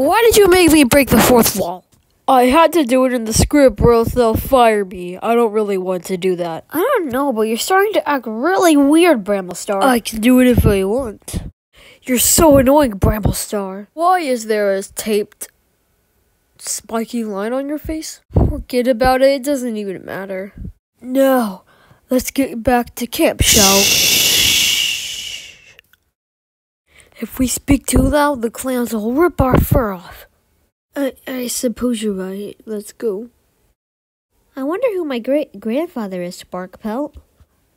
Why did you make me break the fourth wall? I had to do it in the script or else they'll fire me. I don't really want to do that. I don't know, but you're starting to act really weird, Bramblestar. I can do it if I want. You're so annoying, Bramblestar. Why is there a taped spiky line on your face? Forget about it, it doesn't even matter. No, let's get back to camp, shall If we speak too loud, the clans will rip our fur off. I, I suppose you're right. Let's go. I wonder who my great grandfather is, Sparkpelt.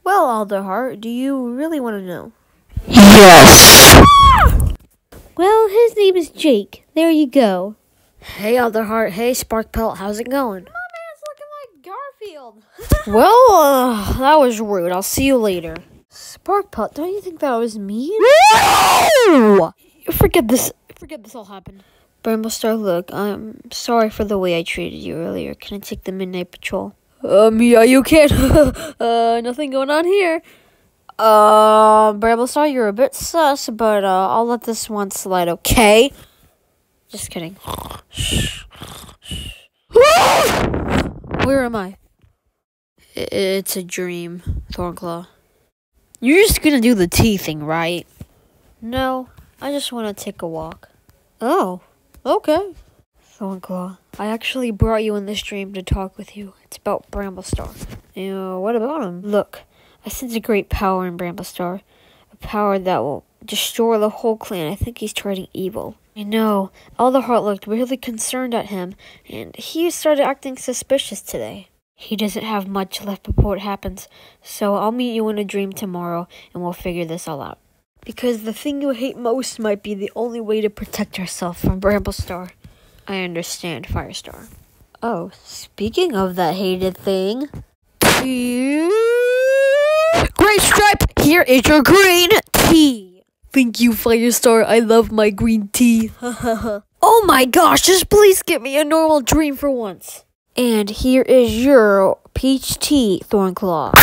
Well, Alderheart, do you really want to know? Yes! Well, his name is Jake. There you go. Hey, Alderheart. Hey, Sparkpelt. How's it going? My man's looking like Garfield. well, uh, that was rude. I'll see you later. Sparkpelt, don't you think that was mean? No! Forget this. Forget this all happened. Bramblestar, look, I'm sorry for the way I treated you earlier. Can I take the midnight patrol? Um, yeah, you can. uh, nothing going on here. Uh, Bramblestar, you're a bit sus, but uh, I'll let this one slide, okay? Just kidding. Where am I? It's a dream, Thornclaw. You're just gonna do the tea thing, right? No, I just want to take a walk. Oh, okay. Thornclaw, I actually brought you in this dream to talk with you. It's about Bramblestar. You know, what about him? Look, I sense a great power in Bramblestar. A power that will destroy the whole clan. I think he's turning evil. I know. Alderheart looked really concerned at him, and he started acting suspicious today. He doesn't have much left before it happens, so I'll meet you in a dream tomorrow and we'll figure this all out. Because the thing you hate most might be the only way to protect yourself from Bramblestar. I understand, Firestar. Oh, speaking of that hated thing. Graystripe, here is your green tea. Thank you, Firestar. I love my green tea. oh my gosh, just please give me a normal dream for once. And here is your peach tea, Thornclaw.